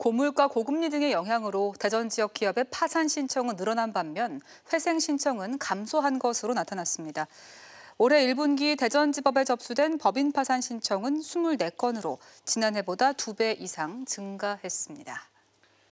고물가 고금리 등의 영향으로 대전 지역 기업의 파산 신청은 늘어난 반면 회생 신청은 감소한 것으로 나타났습니다. 올해 1분기 대전지법에 접수된 법인 파산 신청은 24건으로 지난해보다 2배 이상 증가했습니다.